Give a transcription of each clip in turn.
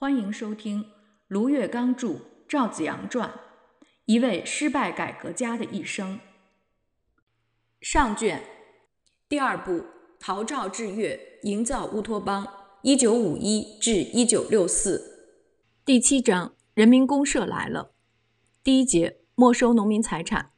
欢迎收听卢月刚著《赵子阳传》，一位失败改革家的一生。上卷第二部：陶赵制越，营造乌托邦（一九五一至一九六四）。第七章：人民公社来了。第一节：没收农民财产。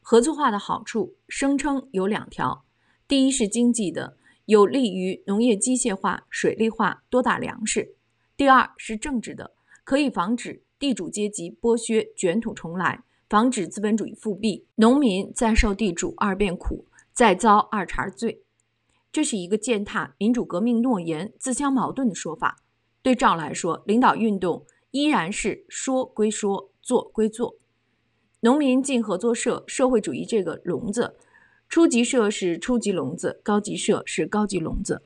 合作化的好处，声称有两条：第一是经济的，有利于农业机械化、水利化，多打粮食。第二是政治的，可以防止地主阶级剥削、卷土重来，防止资本主义复辟，农民再受地主二变苦，再遭二茬罪。这是一个践踏民主革命诺言、自相矛盾的说法。对赵来说，领导运动依然是说归说，做归做。农民进合作社、社会主义这个笼子，初级社是初级笼子，高级社是高级笼子，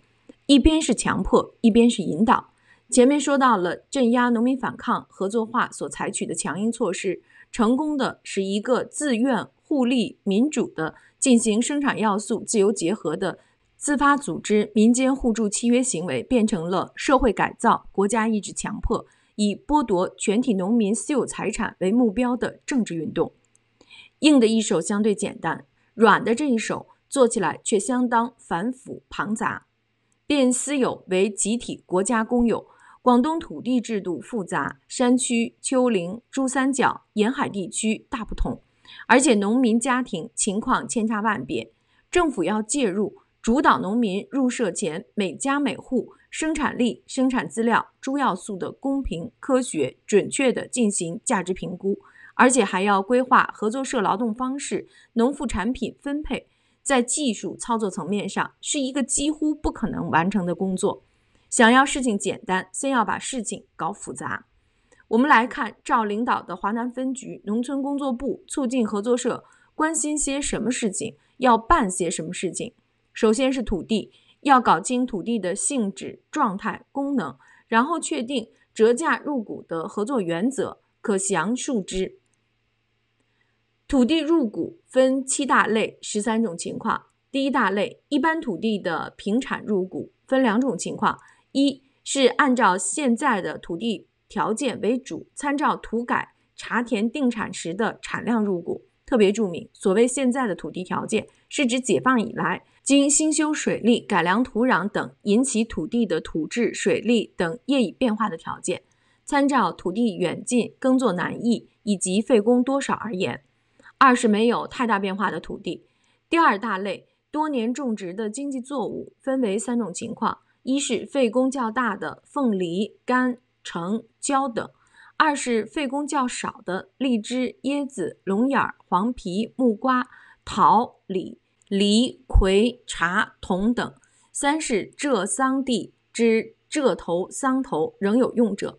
一边是强迫，一边是引导。前面说到了镇压农民反抗合作化所采取的强硬措施，成功的使一个自愿互利民主的进行生产要素自由结合的自发组织民间互助契约行为，变成了社会改造、国家意志强迫、以剥夺全体农民私有财产为目标的政治运动。硬的一手相对简单，软的这一手做起来却相当繁复庞杂，变私有为集体国家公有。广东土地制度复杂，山区、丘陵、珠三角、沿海地区大不同，而且农民家庭情况千差万别。政府要介入，主导农民入社前每家每户生产力、生产资料诸要素的公平、科学、准确地进行价值评估，而且还要规划合作社劳动方式、农副产品分配，在技术操作层面上是一个几乎不可能完成的工作。想要事情简单，先要把事情搞复杂。我们来看赵领导的华南分局农村工作部促进合作社关心些什么事情，要办些什么事情。首先是土地，要搞清土地的性质、状态、功能，然后确定折价入股的合作原则，可详述之。土地入股分七大类，十三种情况。第一大类，一般土地的平产入股，分两种情况。一是按照现在的土地条件为主，参照土改查田定产时的产量入股。特别注明，所谓现在的土地条件，是指解放以来经兴修水利、改良土壤等引起土地的土质、水利等业已变化的条件。参照土地远近、耕作难易以及费工多少而言。二是没有太大变化的土地。第二大类，多年种植的经济作物，分为三种情况。一是费工较大的凤梨、柑、橙、蕉等；二是费工较少的荔枝、椰子、龙眼、黄皮、木瓜、桃、李、梨、葵、茶、桐等；三是浙桑地之浙头、桑头仍有用者。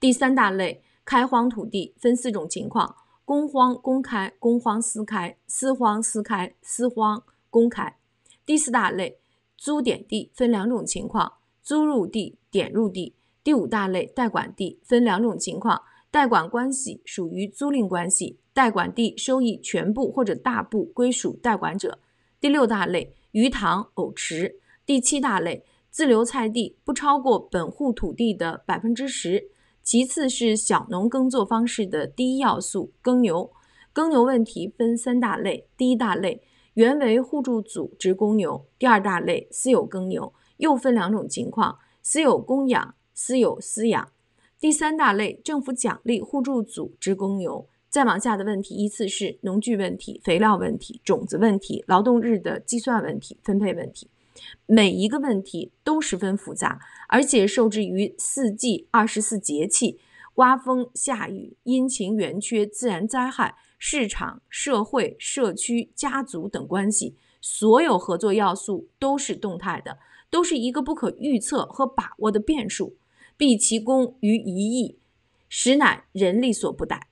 第三大类开荒土地分四种情况：公荒、公开、公荒私开、私荒、私开、私荒、公开。第四大类。租点地分两种情况：租入地、点入地。第五大类代管地分两种情况：代管关系属于租赁关系，代管地收益全部或者大部归属代管者。第六大类鱼塘、藕池。第七大类自留菜地不超过本户土地的百分之十。其次是小农耕作方式的第一要素耕牛。耕牛问题分三大类：第一大类。原为互助组织公牛，第二大类私有耕牛，又分两种情况：私有供养、私有私养。第三大类政府奖励互助组织公牛。再往下的问题依次是农具问题、肥料问题、种子问题、劳动日的计算问题、分配问题。每一个问题都十分复杂，而且受制于四季、二十四节气、刮风下雨、阴晴圆缺、自然灾害。市场、社会、社区、家族等关系，所有合作要素都是动态的，都是一个不可预测和把握的变数。毕其功于一役，实乃人力所不逮。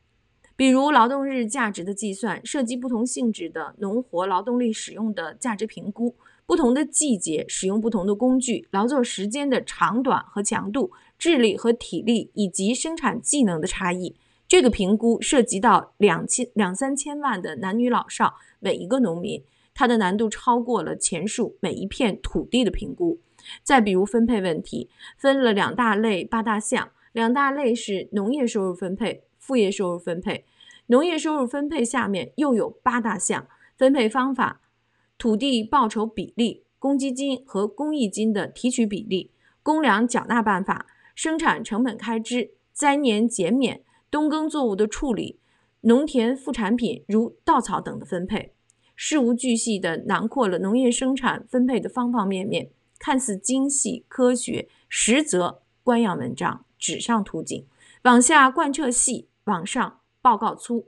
比如劳动日价值的计算，涉及不同性质的农活劳动力使用的价值评估，不同的季节使用不同的工具，劳作时间的长短和强度，智力和体力以及生产技能的差异。这个评估涉及到两千两三千万的男女老少每一个农民，它的难度超过了前述每一片土地的评估。再比如分配问题，分了两大类八大项，两大类是农业收入分配、副业收入分配。农业收入分配下面又有八大项分配方法：土地报酬比例、公积金和公益金的提取比例、公粮缴纳办法、生产成本开支、灾年减免、冬耕作物的处理、农田副产品如稻草等的分配。事无巨细地囊括了农业生产分配的方方面面，看似精细科学，实则官样文章，纸上图景。往下贯彻细，往上报告粗。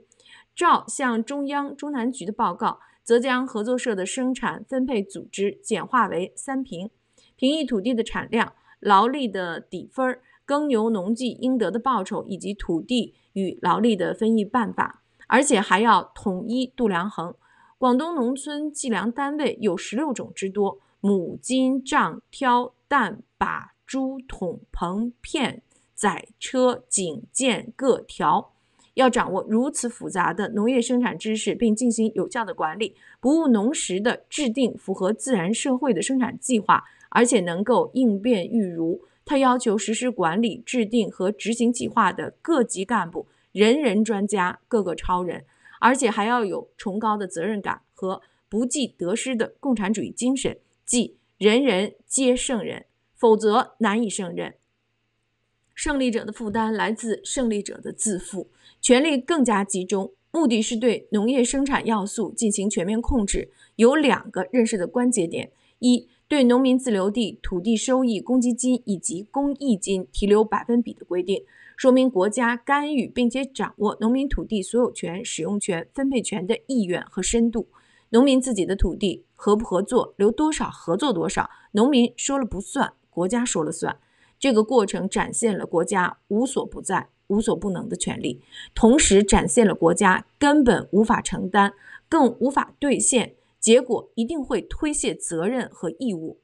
照向中央中南局的报告，则将合作社的生产分配组织简化为三平：平抑土地的产量、劳力的底分、耕牛农技应得的报酬，以及土地与劳力的分役办法。而且还要统一度量衡。广东农村计量单位有十六种之多，亩、斤、丈、挑、担、把、株、桶、棚、片、载、车、井、件各条。要掌握如此复杂的农业生产知识，并进行有效的管理，不误农时的制定符合自然社会的生产计划，而且能够应变预如。他要求实施管理、制定和执行计划的各级干部，人人专家，个个超人。而且还要有崇高的责任感和不计得失的共产主义精神，即人人皆圣人，否则难以胜任。胜利者的负担来自胜利者的自负，权力更加集中，目的是对农业生产要素进行全面控制。有两个认识的关节点：一，对农民自留地土地收益公积金以及公益金提留百分比的规定。说明国家干预并且掌握农民土地所有权、使用权、分配权的意愿和深度。农民自己的土地合不合作、留多少合作多少，农民说了不算，国家说了算。这个过程展现了国家无所不在、无所不能的权利，同时展现了国家根本无法承担、更无法兑现，结果一定会推卸责任和义务。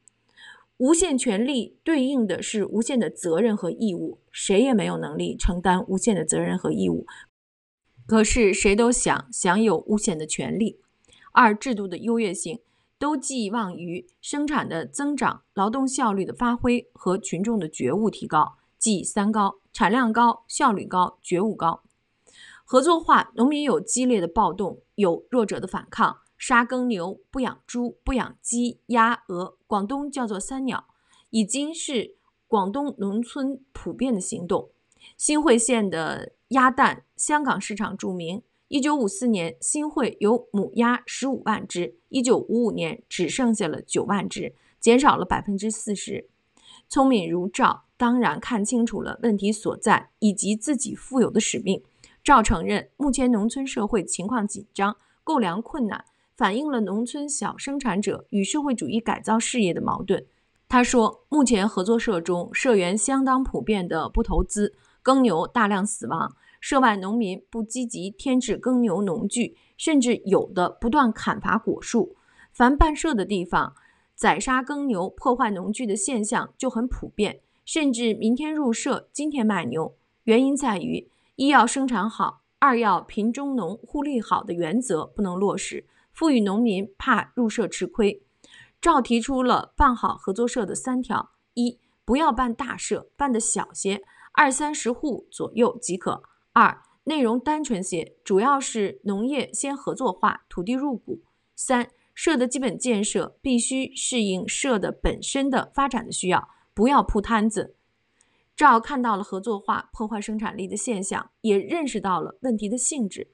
无限权利对应的是无限的责任和义务，谁也没有能力承担无限的责任和义务。可是谁都想享有无限的权利。二、制度的优越性都寄望于生产的增长、劳动效率的发挥和群众的觉悟提高，即三高：产量高、效率高、觉悟高。合作化，农民有激烈的暴动，有弱者的反抗。杀耕牛不养猪不养鸡鸭鹅，广东叫做“三鸟”，已经是广东农村普遍的行动。新会县的鸭蛋香港市场著名。一九五四年，新会有母鸭十五万只，一九五五年只剩下了九万只，减少了百分之四十。聪明如赵，当然看清楚了问题所在以及自己富有的使命。赵承认，目前农村社会情况紧张，购粮困难。反映了农村小生产者与社会主义改造事业的矛盾。他说，目前合作社中社员相当普遍的不投资，耕牛大量死亡，社外农民不积极添置耕牛农具，甚至有的不断砍伐果树。凡办社的地方，宰杀耕牛、破坏农具的现象就很普遍，甚至明天入社，今天卖牛。原因在于：一要生产好，二要贫中农互利好的原则不能落实。富裕农民怕入社吃亏，赵提出了办好合作社的三条：一、不要办大社，办的小些，二三十户左右即可；二、内容单纯些，主要是农业先合作化，土地入股；三、社的基本建设必须适应社的本身的发展的需要，不要铺摊子。赵看到了合作化破坏生产力的现象，也认识到了问题的性质。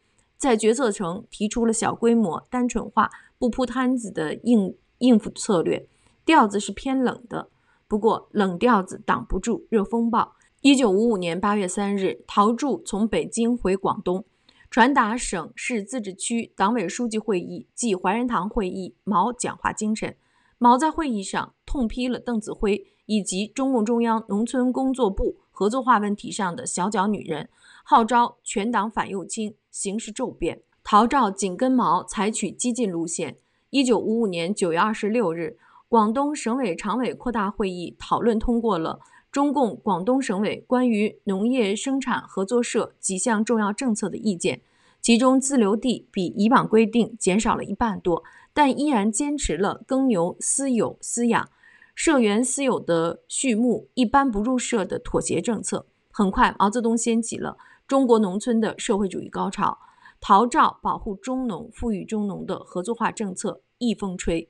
在决策层提出了小规模、单纯化、不铺摊子的应应付策略，调子是偏冷的。不过冷调子挡不住热风暴。一九五五年八月三日，陶铸从北京回广东，传达省市自治区党委书记会议暨怀仁堂会议毛讲话精神。毛在会议上痛批了邓子恢以及中共中央农村工作部合作化问题上的小脚女人。号召全党反右倾，形势骤变。陶照紧跟毛，采取激进路线。一九五五年九月二十六日，广东省委常委扩大会议讨论通过了中共广东省委关于农业生产合作社几项重要政策的意见，其中自留地比以往规定减少了一半多，但依然坚持了耕牛私有私养、社员私有的畜牧一般不入社的妥协政策。很快，毛泽东掀起了中国农村的社会主义高潮。陶照保护中农、富裕中农的合作化政策一风吹。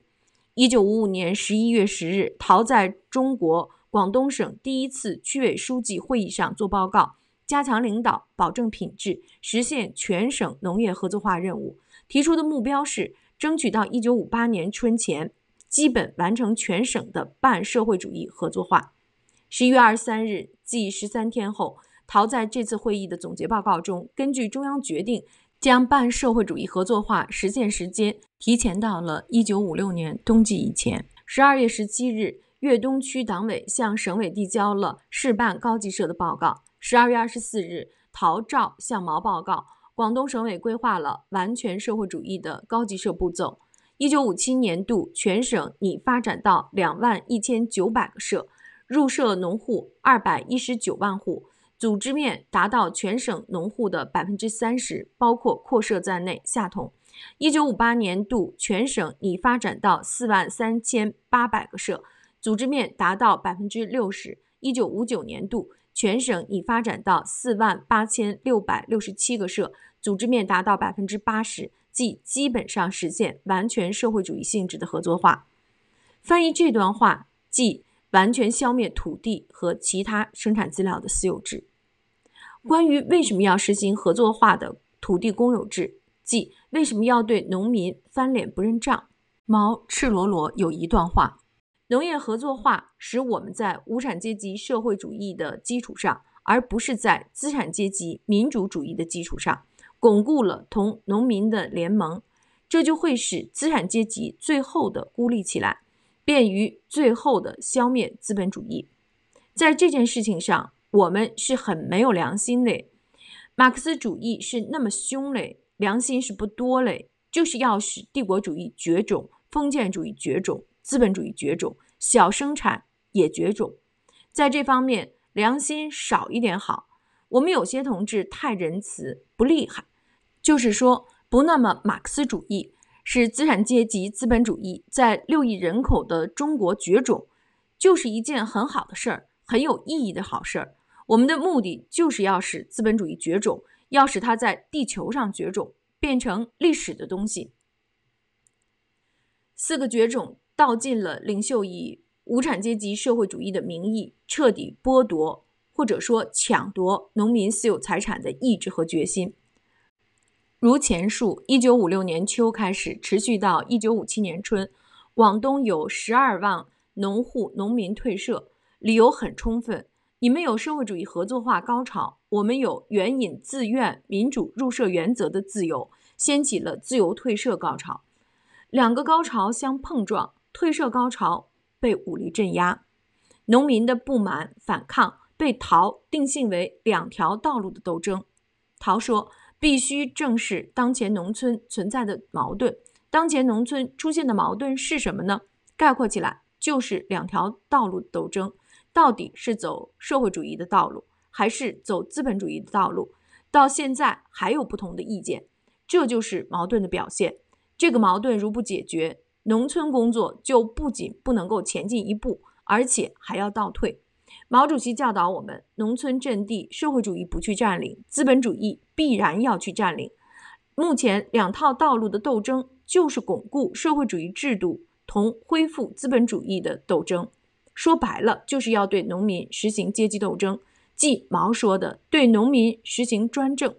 一九五五年十一月十日，陶在中国广东省第一次区委书记会议上作报告，加强领导，保证品质，实现全省农业合作化任务。提出的目标是争取到一九五八年春前，基本完成全省的半社会主义合作化。十一月二十三日，即十三天后，陶在这次会议的总结报告中，根据中央决定。将办社会主义合作化实现时间提前到了一九五六年冬季以前。十二月十七日，粤东区党委向省委递交了市办高级社的报告。十二月二十四日，陶照向毛报告，广东省委规划了完全社会主义的高级社步骤。一九五七年度，全省已发展到两万一千九百个社，入社农户二百一十九万户。组织面达到全省农户的百分之三十，包括扩社在内。下同，一九五八年度全省已发展到四万三千八百个社，组织面达到百分之六十。一九五九年度全省已发展到四万八千六百六十七个社，组织面达到百分之八十，即基本上实现完全社会主义性质的合作化。翻译这段话，即。完全消灭土地和其他生产资料的私有制。关于为什么要实行合作化的土地公有制，即为什么要对农民翻脸不认账，毛赤裸裸有一段话：农业合作化使我们在无产阶级社会主义的基础上，而不是在资产阶级民主主义的基础上，巩固了同农民的联盟，这就会使资产阶级最后的孤立起来。便于最后的消灭资本主义，在这件事情上，我们是很没有良心的。马克思主义是那么凶嘞，良心是不多嘞，就是要使帝国主义绝种，封建主义绝种，资本主义绝种，小生产也绝种。在这方面，良心少一点好。我们有些同志太仁慈，不厉害，就是说不那么马克思主义。使资产阶级资本主义在六亿人口的中国绝种，就是一件很好的事儿，很有意义的好事儿。我们的目的就是要使资本主义绝种，要使它在地球上绝种，变成历史的东西。四个绝种道尽了领袖以无产阶级社会主义的名义彻底剥夺或者说抢夺农民私有财产的意志和决心。如前述，一九五六年秋开始，持续到一九五七年春，广东有十二万农户农民退社，理由很充分。你们有社会主义合作化高潮，我们有援引自愿民主入社原则的自由，掀起了自由退社高潮。两个高潮相碰撞，退社高潮被武力镇压，农民的不满反抗被陶定性为两条道路的斗争。陶说。必须正视当前农村存在的矛盾。当前农村出现的矛盾是什么呢？概括起来，就是两条道路斗争：到底是走社会主义的道路，还是走资本主义的道路？到现在还有不同的意见，这就是矛盾的表现。这个矛盾如不解决，农村工作就不仅不能够前进一步，而且还要倒退。毛主席教导我们：农村阵地，社会主义不去占领，资本主义必然要去占领。目前两套道路的斗争，就是巩固社会主义制度同恢复资本主义的斗争。说白了，就是要对农民实行阶级斗争，即毛说的对农民实行专政。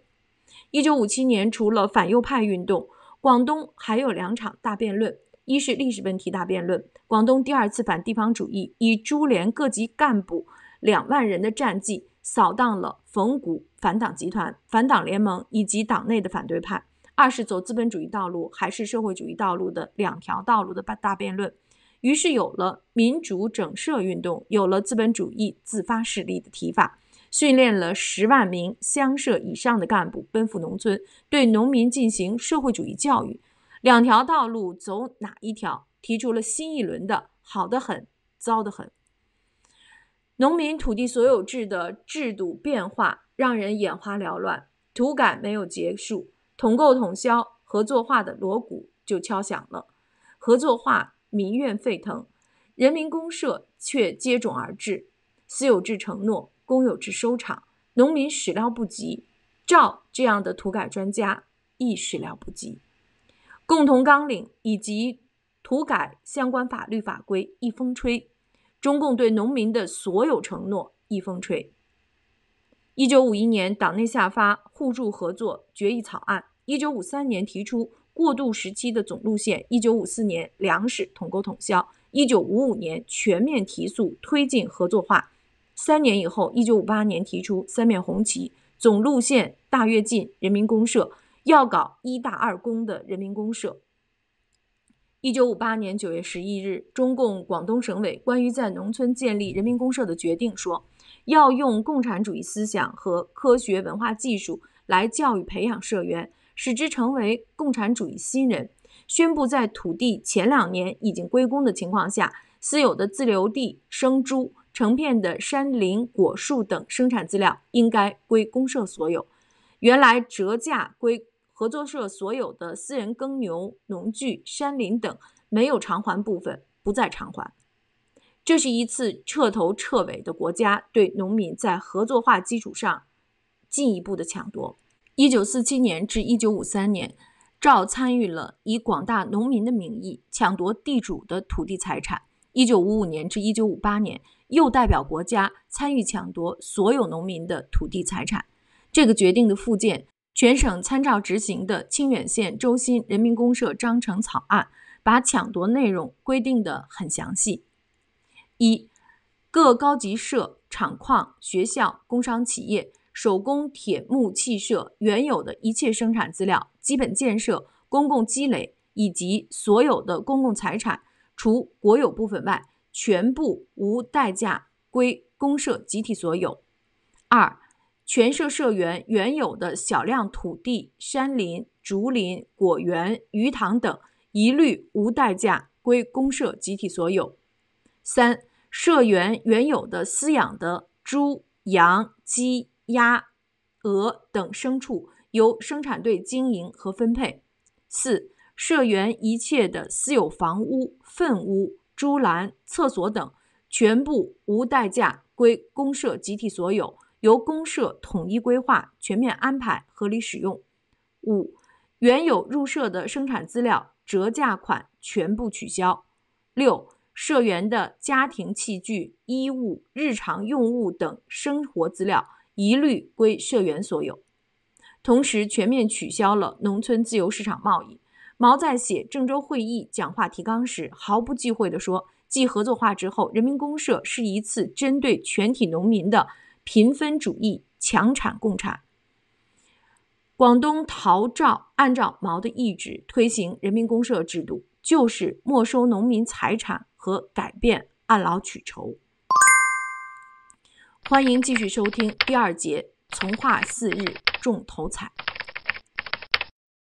一九五七年，除了反右派运动，广东还有两场大辩论。一是历史问题大辩论，广东第二次反地方主义以株连各级干部两万人的战绩，扫荡了冯古反党集团、反党联盟以及党内的反对派。二是走资本主义道路还是社会主义道路的两条道路的大辩论，于是有了民主整社运动，有了资本主义自发势力的提法，训练了十万名乡社以上的干部奔赴农村，对农民进行社会主义教育。两条道路走哪一条？提出了新一轮的好的很，糟的很。农民土地所有制的制度变化让人眼花缭乱，土改没有结束，统购统销合作化的锣鼓就敲响了。合作化民怨沸腾，人民公社却接踵而至。私有制承诺，公有制收场，农民始料不及，赵这样的土改专家亦始料不及。共同纲领以及土改相关法律法规一风吹，中共对农民的所有承诺一风吹。一九五一年，党内下发互助合作决议草案；一九五三年提出过渡时期的总路线；一九五四年粮食统购统销；一九五五年全面提速推进合作化。三年以后，一九五八年提出三面红旗总路线：大跃进人民公社要搞一大二公的人民公社。一九五八年九月十一日，中共广东省委关于在农村建立人民公社的决定说。要用共产主义思想和科学文化技术来教育培养社员，使之成为共产主义新人。宣布在土地前两年已经归公的情况下，私有的自留地、生猪、成片的山林果树等生产资料应该归公社所有。原来折价归合作社所有的私人耕牛、农具、山林等没有偿还部分，不再偿还。这是一次彻头彻尾的国家对农民在合作化基础上进一步的抢夺。一九四七年至一九五三年，赵参与了以广大农民的名义抢夺地主的土地财产。一九五五年至一九五八年，又代表国家参与抢夺所有农民的土地财产。这个决定的附件，全省参照执行的清远县周新人民公社章程草案，把抢夺内容规定得很详细。一、各高级社、厂矿、学校、工商企业、手工铁木器社原有的一切生产资料、基本建设、公共积累以及所有的公共财产，除国有部分外，全部无代价归公社集体所有。二、全社社员原有的小量土地、山林、竹林、果园、鱼塘等，一律无代价归公社集体所有。三、社员原有的饲养的猪、羊、鸡、鸭、鹅等牲畜，由生产队经营和分配。四、社员一切的私有房屋、粪屋、猪栏、厕所等，全部无代价归公社集体所有，由公社统一规划、全面安排、合理使用。五、原有入社的生产资料折价款全部取消。六。社员的家庭器具、衣物、日常用物等生活资料，一律归社员所有。同时，全面取消了农村自由市场贸易。毛在写郑州会议讲话提纲时，毫不忌讳地说：“继合作化之后，人民公社是一次针对全体农民的贫分主义强产共产。”广东陶照按照毛的意志推行人民公社制度，就是没收农民财产。和改变按劳取酬。欢迎继续收听第二节，从化四日重头彩。